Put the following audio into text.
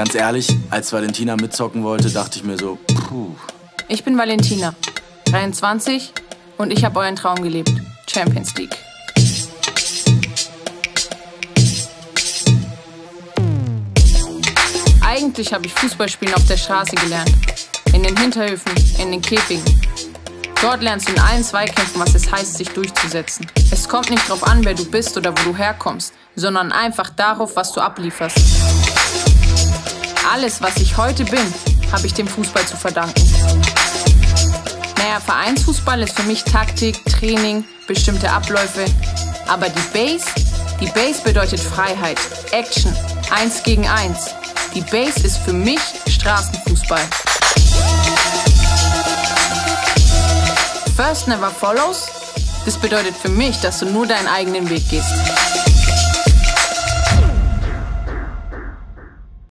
ganz ehrlich, als Valentina mitzocken wollte, dachte ich mir so, puh. Ich bin Valentina, 23 und ich habe euren Traum gelebt. Champions League. Eigentlich habe ich Fußballspielen auf der Straße gelernt. In den Hinterhöfen, in den Käfigen. Dort lernst du in allen Zweikämpfen, was es heißt, sich durchzusetzen. Es kommt nicht darauf an, wer du bist oder wo du herkommst, sondern einfach darauf, was du ablieferst. Alles, was ich heute bin, habe ich dem Fußball zu verdanken. Naja, Vereinsfußball ist für mich Taktik, Training, bestimmte Abläufe. Aber die Base, die Base bedeutet Freiheit, Action, eins gegen eins. Die Base ist für mich Straßenfußball. First never follows. Das bedeutet für mich, dass du nur deinen eigenen Weg gehst.